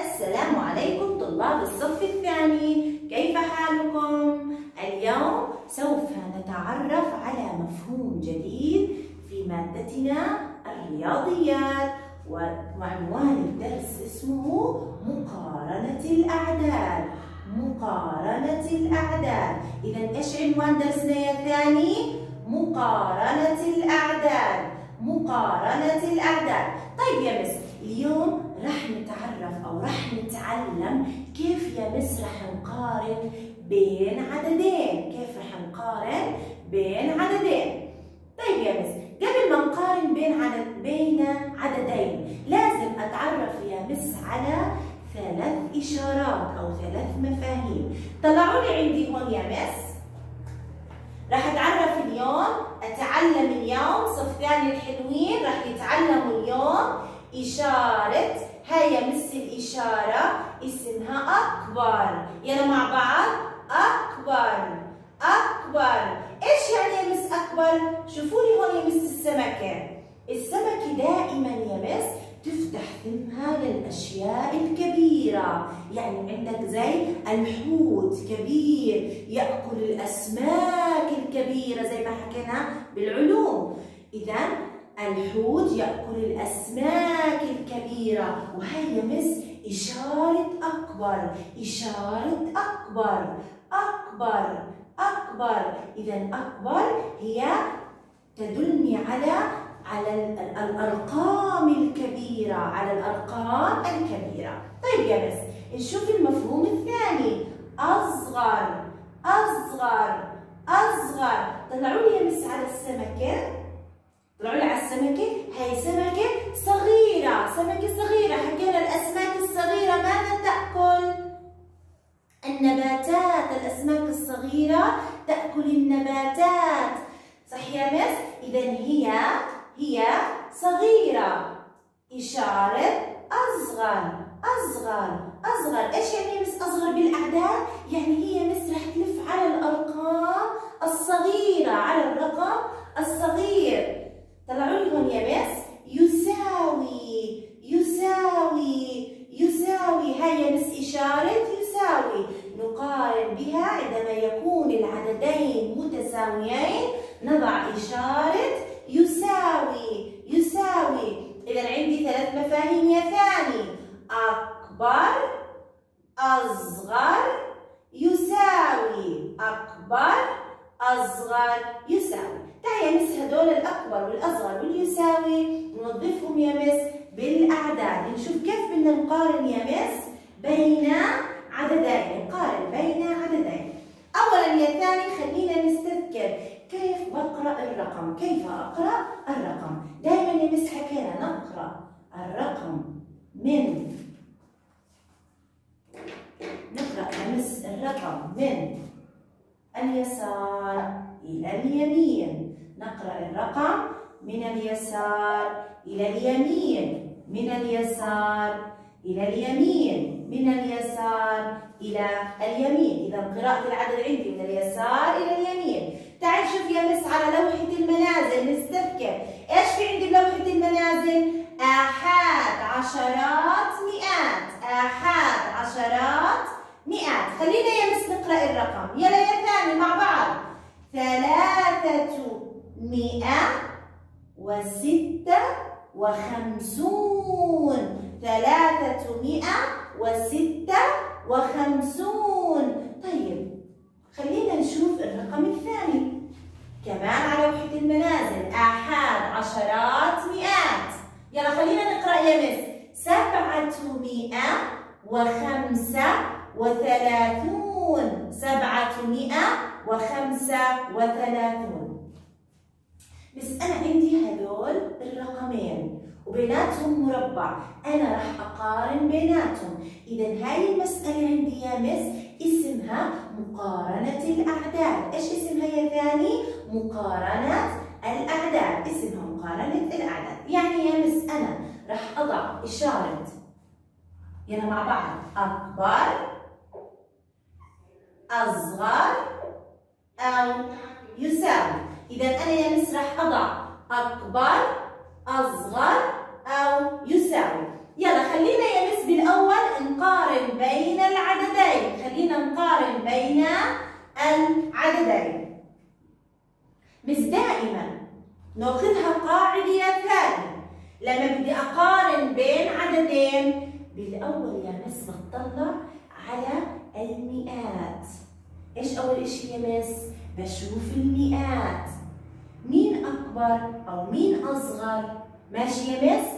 السلام عليكم طلاب الصف الثاني. كيف حالكم؟ اليوم سوف نتعرف على مفهوم جديد في مادتنا الرياضيات وعنوان الدرس اسمه مقارنة الأعداد. مقارنة الأعداد. إذا إيش عنوان درسنا يا ثاني؟ مقارنة الأعداد. مقارنة الأعداد. طيب يا مس اليوم راح نتعرف أو راح نتعلم كيف يا مس راح نقارن بين عددين كيف راح نقارن بين عددين. طيب يا مس قبل ما نقارن بين عدد بين عددين لازم أتعرف يا مس على ثلاث إشارات أو ثلاث مفاهيم. طلعوا لي عندي هون يا مس. راح أتعرف اليوم أتعلم اليوم صف ثاني الحلوين راح يتعلموا اليوم إشارة هيا مس الاشاره اسمها أكبر. يلا مع بعض. أكبر. أكبر. إيش يعني يا مس أكبر؟ شوفوا لي هون يا مس السمكة. السمكه دائما يا مس تفتح فمها للأشياء الكبيرة. يعني عندك زي الحوت كبير يأكل الأسماك الكبيرة زي ما حكينا بالعلوم. إذا الحوت يأكل الأسماك الكبيرة وهي مس إشارة أكبر إشارة أكبر أكبر أكبر. إذا أكبر هي تدلني على على الأرقام الكبيرة على الأرقام الكبيرة. طيب يا بس نشوف المفهوم الثاني. أصغر أصغر أصغر. طلعوا لي يا مس على السمكة. طلعوا لي على السمكة هاي سمكة صغيرة سمكة صغيرة حكينا الأسماك الصغيرة ماذا تأكل؟ النباتات الأسماك الصغيرة تأكل النباتات صح يا مس؟ إذا هي هي صغيرة إشارة أصغر أصغر أصغر إيش يعني مس أصغر بالأعداد؟ يعني هي مس رح تلف على الأرقام الصغيرة على الرقم الصغير طلعوا لي هون يا مس يساوي يساوي يساوي. هاي مس إشارة يساوي. نقارن بها عندما يكون العددين متساويين. نضع إشارة يساوي يساوي. إذا عندي ثلاث مفاهيم يا ثاني. أكبر أصغر يساوي. أكبر أصغر يساوي. تعالي يا مس هدول الأكبر والأصغر واليساوي. نوظفهم يا مس بالأعداد. نشوف كيف بدنا نقارن يا مس بين عددين. نقارن بين عددين. أولا يا ثاني خلينا نستذكر كيف بقرأ الرقم. كيف أقرأ الرقم؟ دائما يا مس حكينا نقرأ الرقم من. نقرأ يا مس الرقم من اليسار إلى اليمين. نقرأ الرقم من اليسار إلى اليمين من اليسار إلى اليمين من اليسار إلى اليمين. إذا قراءة العدد عندي من اليسار إلى اليمين. تعال شوف يا مس على لوحة المنازل نستذكر. إيش في عندي بلوحة المنازل؟ آحاد عشرات مئات. آحاد عشرات مئات. خلينا يا مس نقرأ الرقم. يلا يا ثاني مع بعض. ثلاثة مئة وستة وخمسون. ثلاثة مئة وستة وخمسون. طيب خلينا نشوف الرقم الثاني. كمان على وحدة المنازل آحاد عشرات مئات. يلا خلينا نقرأ يا مس. سبعة مئة وخمسة وثلاثون. سبعة مئة وخمسة وثلاثون. بس أنا عندي هذول الرقمين وبيناتهم مربع. أنا راح أقارن بيناتهم. إذا هاي المسألة عندي يا مس اسمها مقارنة الأعداد. إيش اسمها يا ثاني؟ مقارنة الأعداد. اسمها مقارنة الأعداد. يعني يا مس أنا راح أضع إشارة يلا مع بعض. أكبر أصغر أو يساوي. إذا أنا يا مس راح أضع أكبر أصغر أو يساوي. يلا خلينا يا مس بالأول نقارن بين العددين. خلينا نقارن بين العددين. مس دائما نأخذها قاعدة ثانية. لما بدي أقارن بين عددين بالأول يا مس بطلع على المئات. إيش أول إشي يا مس؟ بشوف المئات. أكبر أو مين أصغر ماشي يا مس؟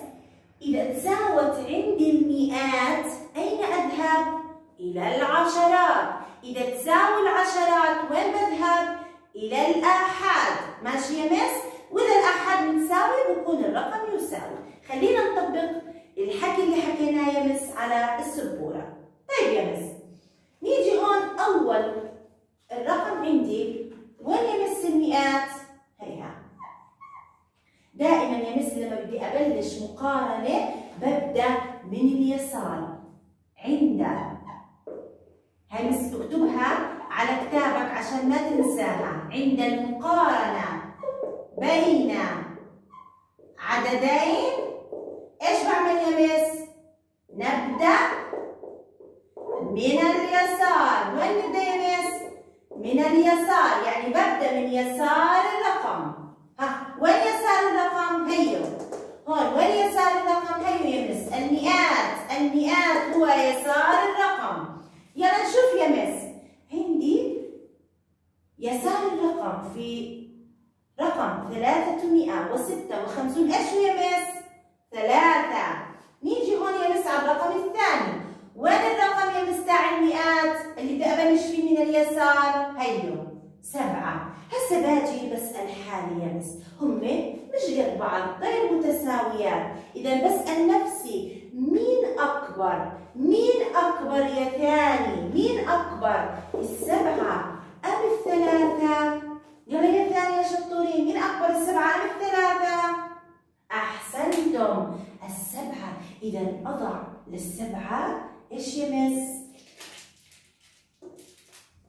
إذا تساوت عندي المئات أين أذهب؟ إلى العشرات إذا تساوي العشرات وين بذهب؟ إلى الآحاد ماشي يا مس؟ وإذا الآحاد متساوي بكون الرقم يساوي خلينا نطبق الحكي اللي حكيناه يا مس على السبورة طيب يا مس نيجي هون أول الرقم عندي وين يا مس المئات؟ دائما يا مس لما بدي أبلش مقارنة ببدأ من اليسار. عند. هاي مس اكتبها على كتابك عشان ما تنساها. عند المقارنة بين عددين. إيش بعمل يا مس؟ نبدأ من اليسار. وين نبدأ يا مس؟ من اليسار. يعني ببدأ من يسار الرقم. ها وين يسار الرقم؟ هيو. هون وين يسار الرقم؟ هيو يا مس. المئات المئات هو يسار الرقم. يلا نشوف يا مس. عندي يسار الرقم في رقم 356 إيش هو يا مس؟ ثلاثة. نيجي هون يا مس على الرقم الثاني. وين الرقم يا مس تاع المئات؟ اللي بدي ابلش فيه من اليسار؟ هيو. سبعة. هسه باجي بسأل حالي يا مس هم مش قد بعض غير متساويات إذا بسأل نفسي مين أكبر؟ مين أكبر يا ثاني؟ مين أكبر؟ السبعة أم الثلاثة؟ يلا يا ثاني يا شطورين مين أكبر السبعة أم الثلاثة؟ أحسنتم السبعة إذا أضع للسبعة إيش يا مس؟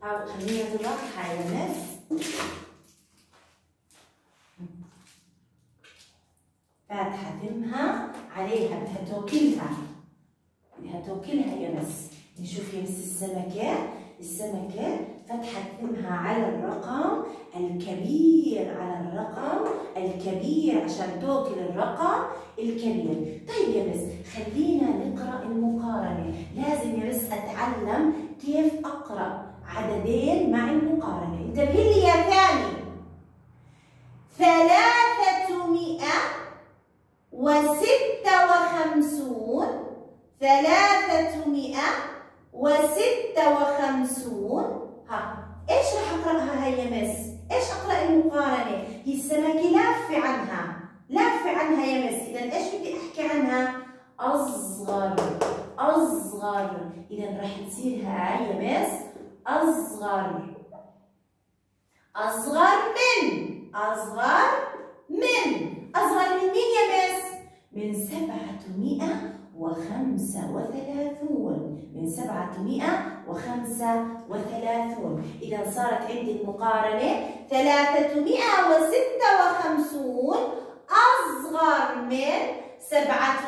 أو خلينا نضغطها يا مس فاتحة تمها عليها بدها توكلها بدها توكلها يا مس نشوف يا مس السمكة. السمكة فتحة تمها على الرقم الكبير على الرقم الكبير عشان توكل الرقم الكبير. طيب يا خلينا نقرأ المقارنة. لازم يا أتعلم كيف أقرأ. عددين مع المقارنة. انتبهي لي يا ثاني. ثلاثمائة وستة وخمسون ثلاثمائة وستة وخمسون. ها إيش راح أقرأها هي يا مس؟ إيش أقرأ المقارنة؟ هي السمكة لافة عنها. لافة عنها يا مس. إذا إيش بدي أحكي عنها؟ أصغر أصغر. إذا راح تصير هاي يا مس. أصغر. أصغر من أصغر من. أصغر من مين يا مس؟ من سبعة وخمسة وثلاثون. من سبعة وخمسة وثلاثون. إذا صارت عندي المقارنة ثلاثمائة وستة وخمسون أصغر من سبعة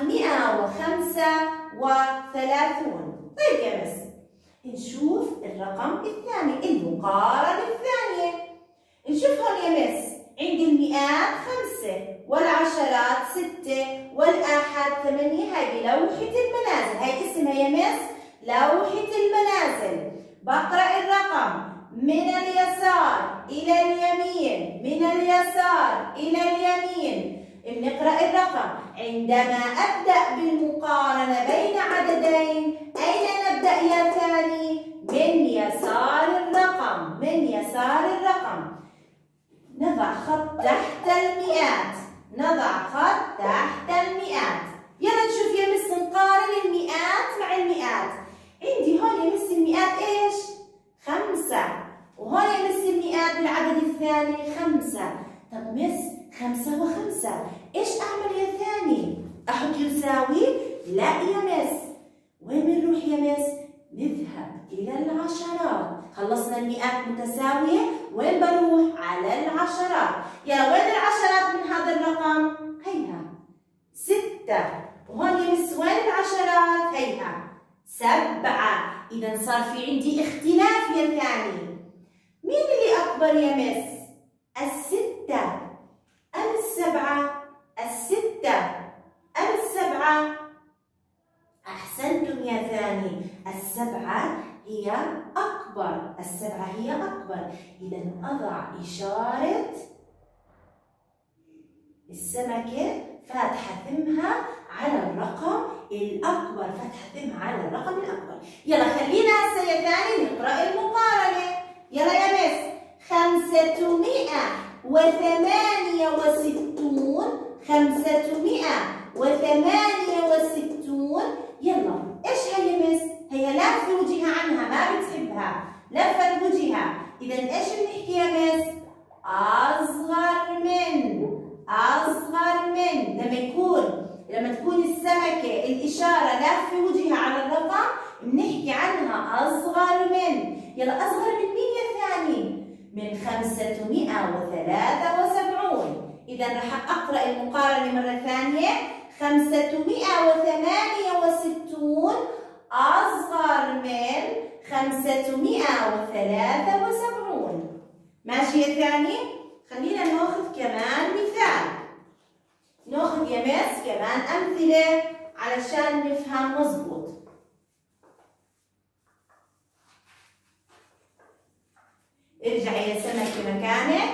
وخمسة وثلاثون. طيب يا مس نشوف الرقم الثاني المقارنة الثانية. نشوف هون يا مس عندي المئات خمسة والعشرات ستة والآحاد ثمانية هاي بلوحة المنازل. هاي اسمها يا مس لوحة المنازل. بقرأ الرقم من اليسار إلى اليمين من اليسار إلى اليمين. بنقرأ الرقم. عندما أبدأ بالمقارنة بين عددين أين نبدأ يا ثاني؟ من يسار الرقم من يسار الرقم. نضع خط تحت المئات. نضع خط تحت المئات. يلا نشوف يا مس نقارن المئات مع المئات. عندي هون يا مس المئات إيش؟ خمسة. وهون يا مس المئات بالعدد الثاني خمسة. طب مس خمسة وخمسة إيش أعمل يا ثاني؟ أحط يساوي؟ لا يا مس وين بنروح يا مس؟ نذهب إلى العشرات خلصنا المئات متساوية وين بروح؟ على العشرات يا وين العشرات من هذا الرقم؟ هيها ستة وهون يا مس وين العشرات؟ سبعة إذا صار في عندي اختلاف يا ثاني مين اللي أكبر يا مس؟ الستة ثاني. السبعة هي أكبر. السبعة هي أكبر. إذا أضع إشارة السمكة فاتحة ثمها على الرقم الأكبر. فاتحة ثمها على الرقم الأكبر. يلا خلينا هسه يا ثاني نقرأ المقارنة. يلا يا مس. 568 568 ماشي يا ثاني؟ خلينا ناخذ كمان مثال ناخذ يا مس كمان أمثلة علشان نفهم مظبوط ارجع يا سمك مكانك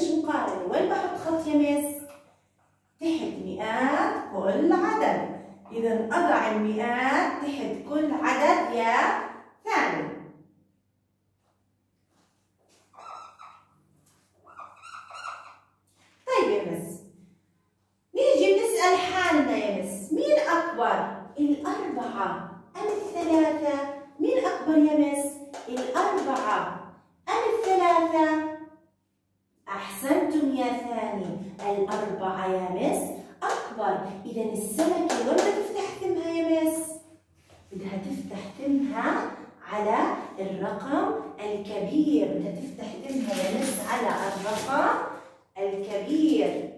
ما أبلش مقارنة وين بحط خط يا مس؟ تحت مئات كل عدد إذا أضع المئات تحت كل عدد يا ثاني الأربعة أم الثلاثة؟ مين أكبر يا مس؟ الأربعة أم الثلاثة؟ أحسنتم يا ثاني الأربعة يا مس أكبر إذا السمكة وين بدها تفتح ثمها يا مس؟ بدها تفتح ثمها على الرقم الكبير. بدها تفتح يا مس على الرقم الكبير.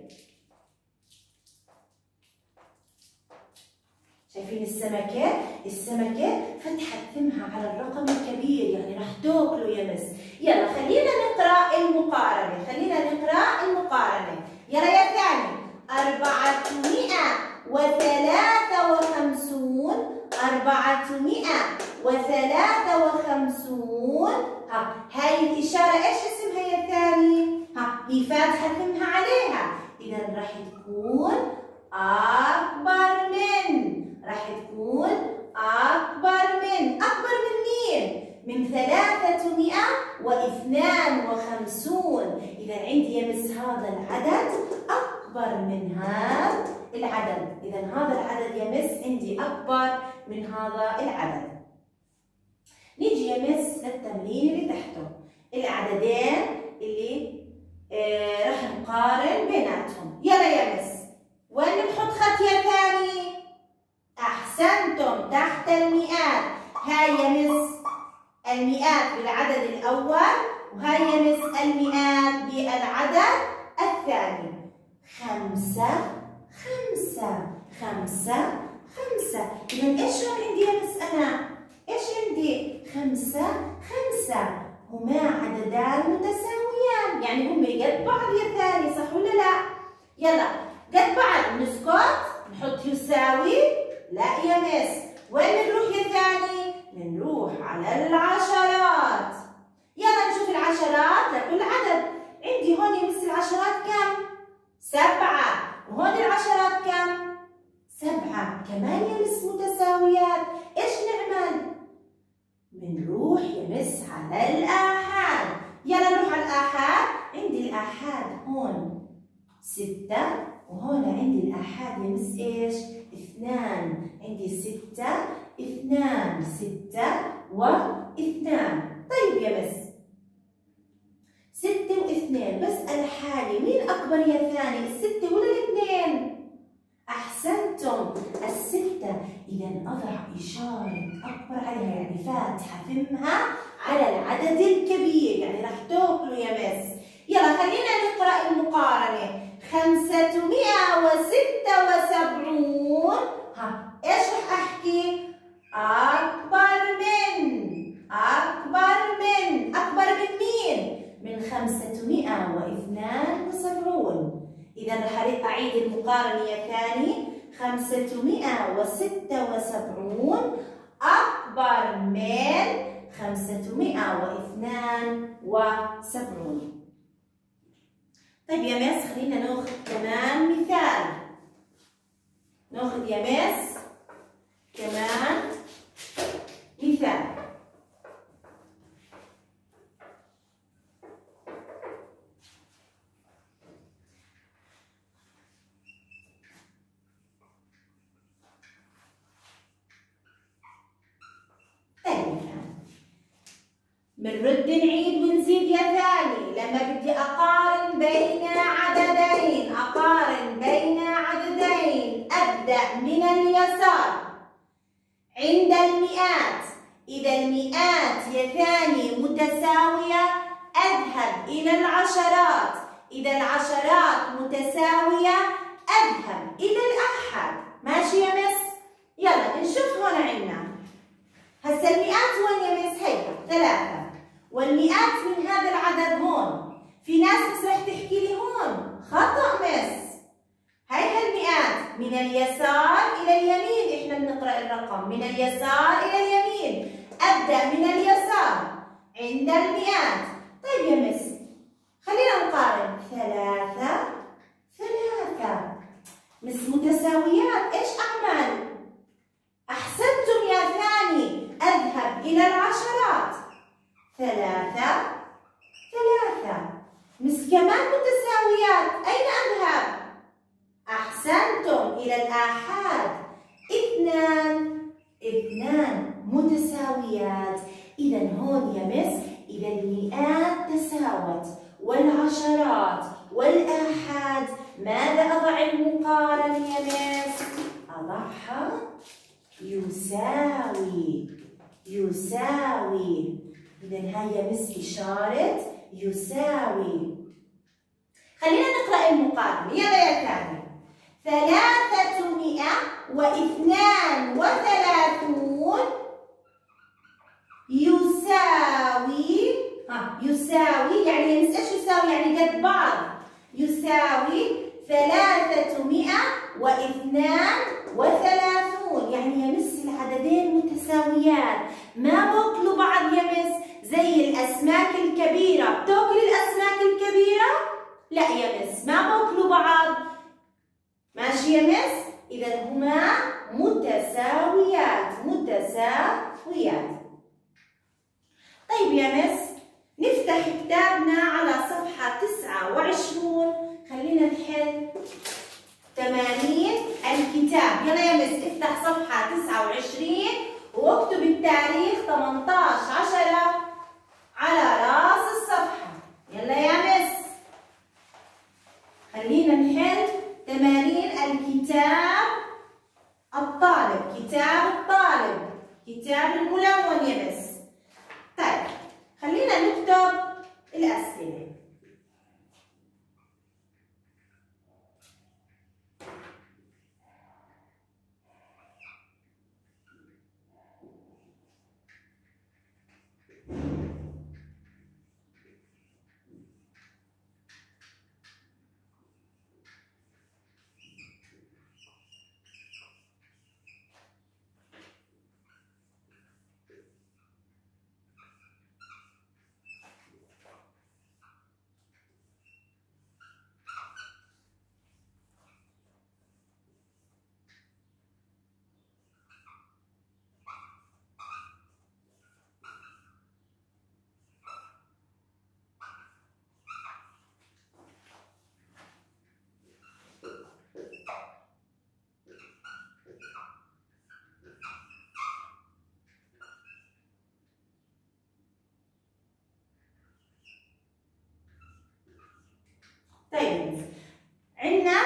شايفين السمكة؟ السمكة فتحت فمها على الرقم الكبير. يعني راح تاكله يا مس. يلا خلينا نقرأ المقارنة. خلينا نقرأ المقارنة. يلا يا ثاني. أربعمائة وثلاثة وخمسون أربعمائة وثلاثة وخمسون. ها هاي الإشارة إيش اسمها يا ثاني؟ ها هي فاتحة فمها عليها. إذا راح تكون أكبر من. راح تكون أكبر من. أكبر من مين؟ من ثلاثة واثنان وخمسون. إذا عندي يا مس هذا العدد أكبر من هذا العدد. إذا هذا العدد يا مس عندي أكبر من هذا العدد. نيجي يا مس للتمرين اللي تحته. العددين اللي آه راح نقارن بيناتهم. يلا يا مس وين نحط خط يا ثاني أحسنتم تحت المئات. هاي يا مس المئات بالعدد الأول وهاي يا مس المئات بالعدد الثاني. خمسة خمسة خمسة خمسة إذا إيش عندي يا مس أنا؟ إيش عندي؟ خمسة خمسة هما عددان متساويان يعني هم قد بعض يا ثاني صح ولا لا؟ يلا قد بعض نسكت نحط يساوي لا يا مس وين نروح يا ثاني؟ نروح على العشرات يلا نشوف العشرات لكل عدد عندي هون يا مس العشرات كم؟ سبعة وهون العشرات كم؟ سبعة كمان يا مس متساويات إيش نعمل؟ مس على الآحاد. يلا نروح على الآحاد. عندي الآحاد هون ستة وهون عندي الآحاد يا مس إيش؟ اثنان. عندي ستة اثنان. ستة واثنان. طيب يا ستة واثنين. بسأل حالي مين أكبر يا ثاني؟ الستة ولا الاثنين؟ أحسنتم. الستة. إذا أضع إشارة أكبر عليها يعني فاتحة فمها على العدد الكبير. يعني راح تاكلوا يا مس. يلا خلينا نقرأ المقارنة. خمسمائة وستة وسبعون. 576 أكبر من 572 طيب يا ماس خلينا ناخذ كمان مثال. ناخذ يا ماس كمان مثال. بنرد نعيد ونزيد يا ثاني. لما بدي أقارن بين عددين أقارن بين عددين أبدأ من اليسار. عند المئات إذا المئات يا ثاني متساوية أذهب إلى العشرات. إذا العشرات متساوية أذهب إلى الأحد. ماشي يا مس؟ يلا نشوف هون عندنا هسا المئات وين يا مس؟ هيدا ثلاثة. والمئات من هذا العدد هون. في ناس بس رح تحكي لي هون. خطأ مس هاي المئات من اليسار إلى اليمين. إحنا بنقرأ الرقم. من اليسار إلى اليمين. أبدأ من اليسار. عند المئات. طيب يا مس. خلينا نقارن. ثلاثة ثلاثة. مس متساويات. إيش أعمل؟ أحسنتم يا ثاني أذهب إلى العشرات ثلاثة ثلاثة مس كمان متساويات أين أذهب؟ أحسنتم إلى الآحاد اثنان اثنان متساويات إذا هون يا مس إذا المئات تساوت والعشرات والآحاد. ماذا أضع المقارن يا مس؟ أضعها يساوي يساوي. إذا هي مس إشارة يساوي. خلينا نقرأ المقارنة يلا يا ثاني ثلاثمائة واثنان وثلاثون يساوي ها يساوي يعني مس إيش يساوي يعني قد بعض. يساوي ثلاثمائة واثنان وثلاثون. يعني يا مس العددين متساويات. ما بوكلوا بعض يا مس؟ زي الأسماك الكبيرة. بتاكل الأسماك الكبيرة؟ لا يا مس ما بوكلوا بعض. ماشي يا مس؟ إذا هما متساويات متساويات. طيب يا مس نفتح كتابنا على صفحة 29 خلينا نحل 80 الكتاب. يلا يا مس افتح صفحة 29 واكتب التاريخ 18 10 على راس الصفحة. يلا يا مس. خلينا نحل تمارين الكتاب. الطالب كتاب الطالب كتاب الملون يا مس خلينا نكتب الأسئلة طيب عندنا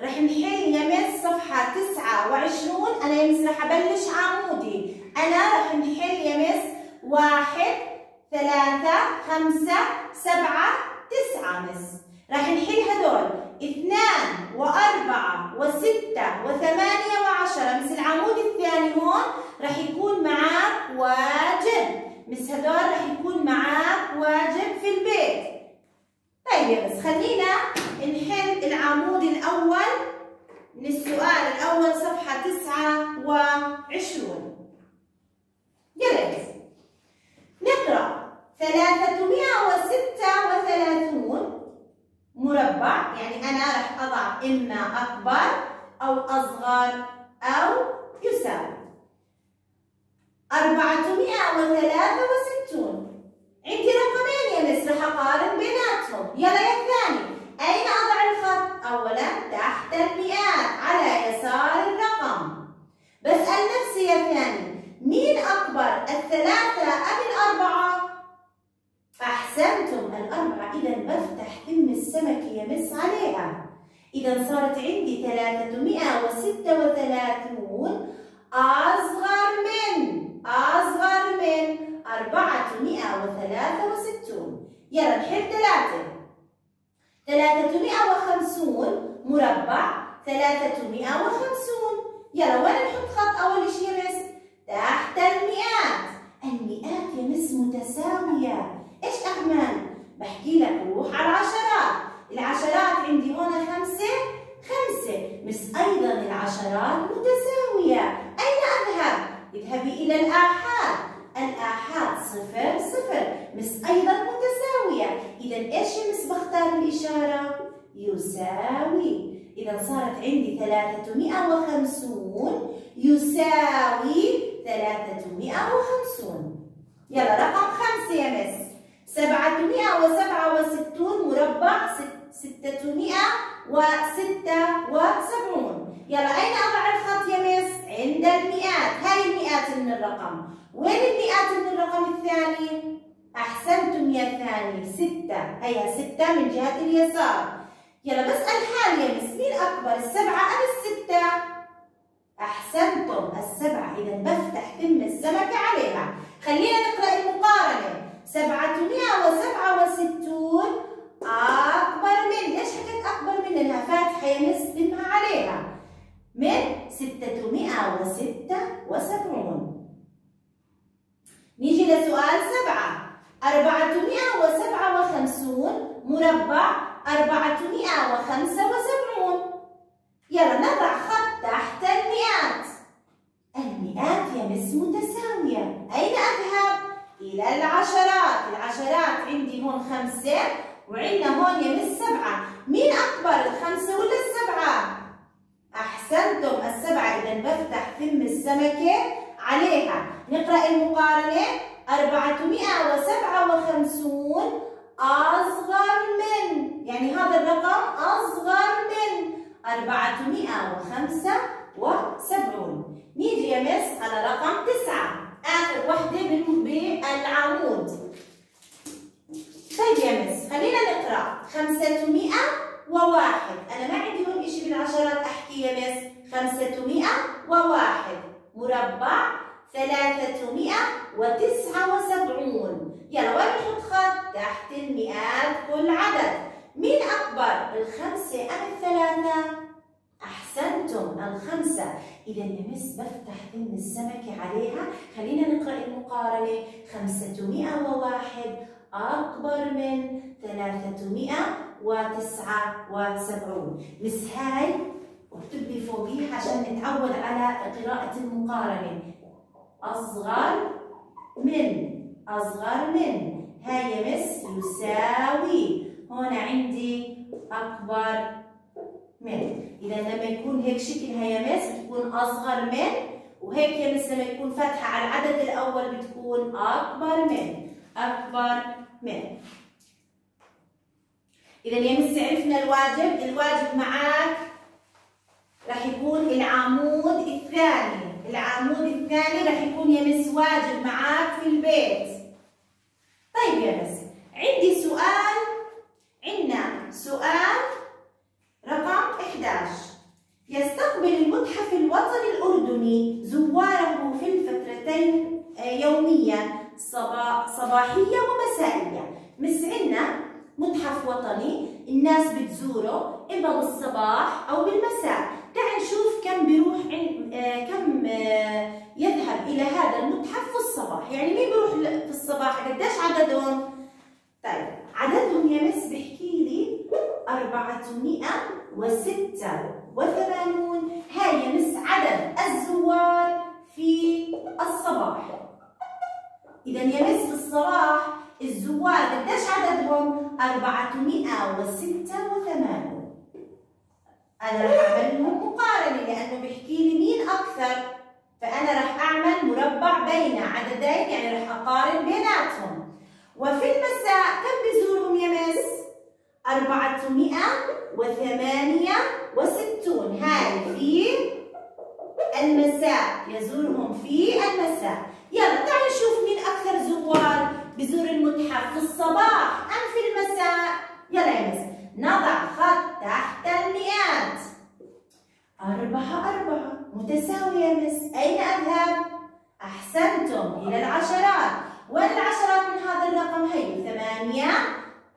رح نحل يا مس صفحة 29 أنا أبلش عمودي. أنا رح نحل يا مس واحد ثلاثة خمسة سبعة تسعة مس رح نحل هدول اثنان وأربعة وستة وثمانية وعشرة مس العمود الثاني هون رح يكون معك واجب مس هدول رح يكون معك واجب في البيت طيب بس خلينا نحل العمود الأول من السؤال الأول صفحة تسعة وعشرون يلا بس نقرأ ثلاثمائة وستة وثلاثون مربع يعني أنا راح أضع إما أكبر أو أصغر أو يساوي. أربعمائة وثلاثة وستون. عندي رقمين يا مس رح أقارن بيناتهم. يلا يا الثاني. أين أضع الخط؟ أولا تحت المئات على يسار الرقم. بسأل نفسي يا ثاني مين أكبر؟ الثلاثة أم الأربعة؟ أحسنتم الأربعة إذا بفتح ثم السمكة يا مس عليها. إذا صارت عندي 336 أصغر من أصغر من 463 يلا نحل ثلاثة. 350 مربع. 350 يلا وين نحط خط أول شيء يا مس؟ تحت المئات. المئات يا مس متساوية. إيش أعمل؟ بحكي لك روح على العشرات. العشرات عندي هون خمسة خمسة. مس أيضا العشرات متساوية. أين أذهب؟ اذهبي إلى الآحاد. الآحاد صفر صفر. مس أيضا متساوية. إذا إيش مس بختار الإشارة؟ يساوي. إذا صارت عندي 350 يساوي 350 يلا رقم خمسة يا مس. 767 مربع 676 يلا أين أضع الخط يا مس؟ عند المئات. هاي المئات من الرقم. وين المئات من الرقم الثاني؟ أحسنتم يا ثاني. ستة. هيا ستة من جهة اليسار. يلا بسأل حالي يا مس مين أكبر؟ السبعة أم الستة؟ أحسنتم. السبعة. إذا بفتح فم السمكة عليها. خلينا نقرأ المقارنة. سبعة وسبعة وستون أكبر من ليش حكيت أكبر من؟ لأنها فاتحة فمها عليها. من ستة وستة وسبعون. نيجي لسؤال سبعة. أربعة وسبعة وخمسون مربع أربعة وخمسة وسبعون. يلا نضع خط تحت المئات. المئات يا مس متساوية. أين أذهب؟ إلى العشرات. العشرات عندي هون خمسة وعندنا هون يمس سبعة. مين أكبر الخمسة ولا السبعة؟ أحسنتم. السبعة إذا بفتح فم السمكة عليها. نقرأ المقارنة. 457 أصغر من. يعني هذا الرقم أصغر من. 475 نيجي يا مس على رقم تسعة. آخر وحدة بالعمود طيب يا مس خلينا نقرأ. 501 أنا ما عندي هون شيء بالعشرات أحكي يا مس. 501 مربع 379 يلا وين نحط خط؟ تحت المئات كل عدد. مين أكبر الخمسه أم الثلاثة؟ أحسنتم الخمسة. إذا يمس بفتح ذم السمكة عليها. خلينا نقرأ المقارنة. خمسة وواحد أكبر من ثلاثة وتسعة وسبعون. مس هاي واكتب لي فوقيها عشان نتعود على قراءة المقارنة. أصغر من أصغر من. هاي مس يساوي. هون عندي أكبر من. إذا لما يكون هيك شكلها يا مس بتكون أصغر من وهيك يا مس لما يكون فتحة على العدد الأول بتكون أكبر من أكبر من. إذا يا مس عرفنا الواجب الواجب معك راح يكون العمود الثاني العمود الثاني راح يكون يا مس واجب معك في البيت. طيب يا مس عندي سؤال عندنا سؤال رقم 11 يستقبل المتحف الوطني الأردني زواره في الفترتين آه، يوميا صباحية ومسائية. مس عندنا متحف وطني الناس بتزوره إما بالصباح أو بالمساء. تعال نشوف كم بيروح آه، كم آه، يذهب إلى هذا المتحف في الصباح. يعني مين بيروح في الصباح؟ قديش عددهم؟ طيب عددهم يا مس بحكي 486 هاي مس عدد الزوار في الصباح. إذا يا مس في الصباح الزوار قديش عددهم؟ 486 أنا رح أعمل لهم مقارنة لأنه بيحكي لي مين أكثر. فأنا رح أعمل مربع بين عددين يعني رح أقارن بيناتهم وفي المساء كم بزورهم يا مس؟ أربعمائة وثمانية وستون. هاي في المساء. يزورهم في المساء. يلا تعالوا نشوف مين أكثر زوار بزور المتحف في الصباح أم في المساء. يلا يا مس. نضع خط تحت المئات. أربعة أربعة. متساوية يا مس. أين أذهب؟ أحسنتم. إلى العشرات. وين العشرات من هذا الرقم هي ثمانية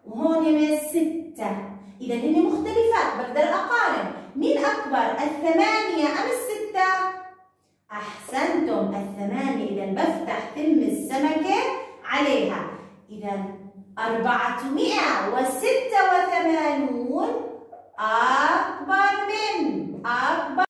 وهون ستة إذا هن مختلفات بقدر أقارن. مين أكبر الثمانية أم الستة؟ أحسنتم الثمانية. إذا بفتح تم السمكة عليها. إذا أربعمائة وستة وثمانون. أكبر من أكبر